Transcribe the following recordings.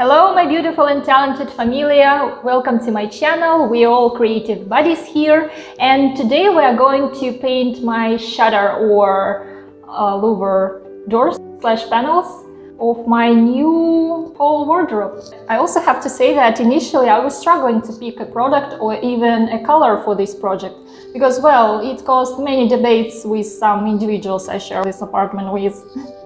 Hello my beautiful and talented familia, welcome to my channel, we are all creative buddies here and today we are going to paint my shutter or uh, louver doors slash panels of my new whole wardrobe. I also have to say that initially I was struggling to pick a product or even a color for this project because well, it caused many debates with some individuals I share this apartment with.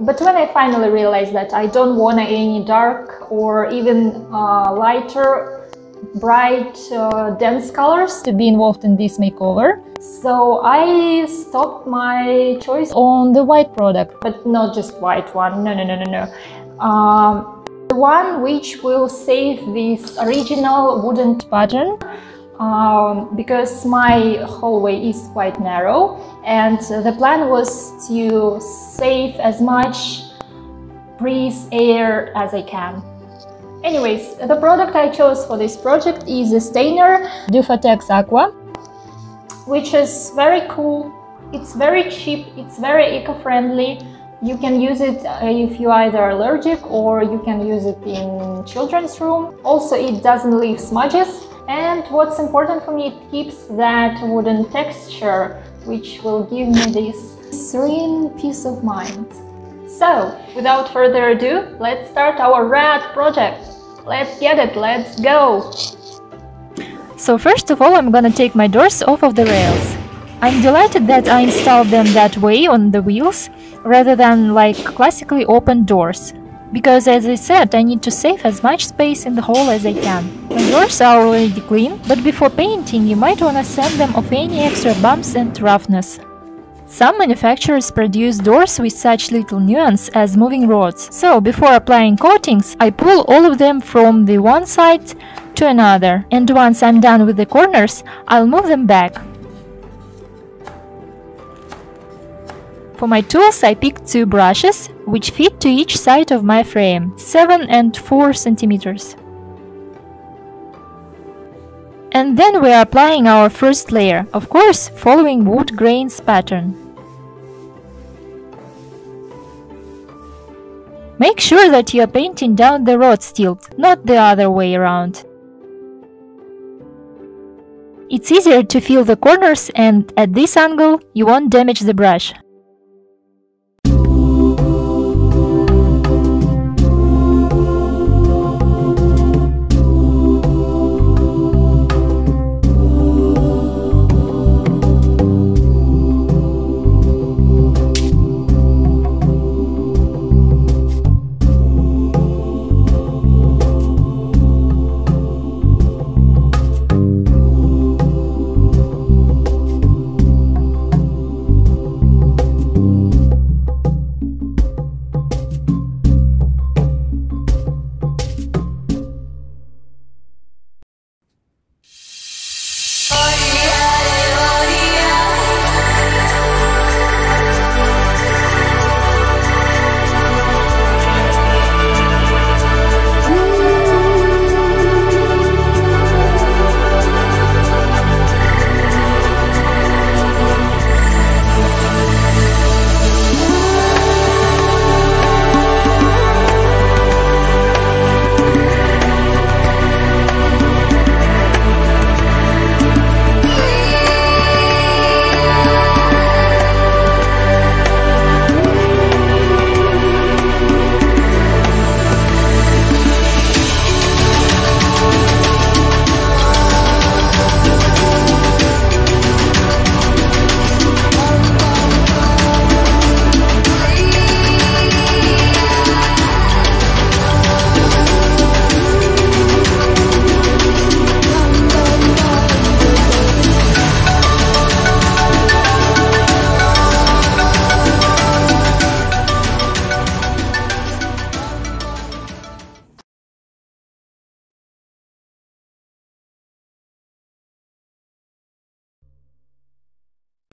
But when I finally realized that I don't want any dark or even uh, lighter, bright, uh, dense colors to be involved in this makeover, so I stopped my choice on the white product, but not just white one, no, no, no, no, no. Um, the one which will save this original wooden pattern um, because my hallway is quite narrow and the plan was to save as much breeze air as I can. Anyways, the product I chose for this project is a stainer Dufatex Aqua, which is very cool. It's very cheap, it's very eco-friendly. You can use it uh, if you're either allergic or you can use it in children's room. Also, it doesn't leave smudges and what's important for me, it keeps that wooden texture, which will give me this serene peace of mind. So, without further ado, let's start our rad project. Let's get it, let's go! So first of all, I'm gonna take my doors off of the rails. I'm delighted that I installed them that way on the wheels, rather than like classically open doors because as I said, I need to save as much space in the hole as I can. My doors are already clean, but before painting you might wanna sand them of any extra bumps and roughness. Some manufacturers produce doors with such little nuance as moving rods, so before applying coatings, I pull all of them from the one side to another, and once I'm done with the corners, I'll move them back. For my tools I picked two brushes, which fit to each side of my frame, 7 and 4 centimeters. And then we are applying our first layer, of course following wood grains pattern. Make sure that you are painting down the rod stilt, not the other way around. It's easier to fill the corners and at this angle you won't damage the brush.